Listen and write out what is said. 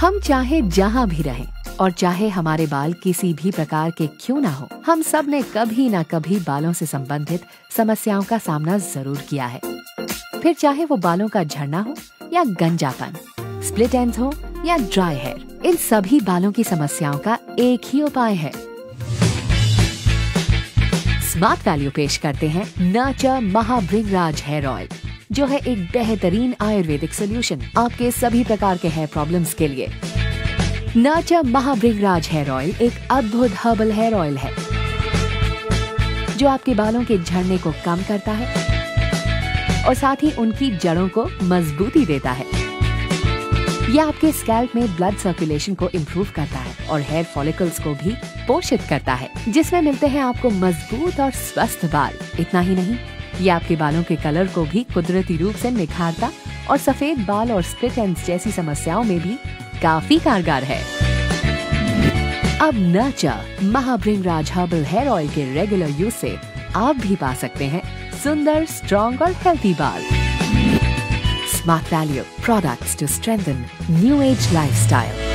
हम चाहे जहाँ भी रहें और चाहे हमारे बाल किसी भी प्रकार के क्यों ना हो, हम सबने कभी ना कभी बालों से संबंधित समस्याओं का सामना ज़रूर किया है। फिर चाहे वो बालों का झड़ना हो या गंजापन स्प्लिट एंड हो या ड्राई हेयर इन सभी बालों की समस्याओं का एक ही उपाय है। स्मार्ट वैल्यू पेश करते हैं नाचा महाभृंगराज हेयर ऑयल जो है एक बेहतरीन आयुर्वेदिक सोल्यूशन आपके सभी प्रकार के हेयर प्रॉब्लम्स के लिए। नाचा महाभृंगराज हेयर ऑयल एक अद्भुत हर्बल हेयर ऑयल है, जो आपके बालों के झड़ने को कम करता है और साथ ही उनकी जड़ों को मजबूती देता है। यह आपके स्कैल्प में ब्लड सर्कुलेशन को इम्प्रूव करता है और हेयर फॉलिकल्स को भी पोषित करता है, जिसमें मिलते हैं आपको मज़बूत और स्वस्थ बाल। इतना ही नहीं ये आपके बालों के कलर को भी कुदरती रूप से निखारता और सफ़ेद बाल और स्प्लिट एंड्स जैसी समस्याओं में भी काफ़ी कारगर है। अब नचा राज हर्बल हेयर ऑयल के रेगुलर यूज़ से आप भी पा सकते हैं सुंदर स्ट्रॉन्ग और हेल्थी बाल। smart value products to strengthen new age lifestyle.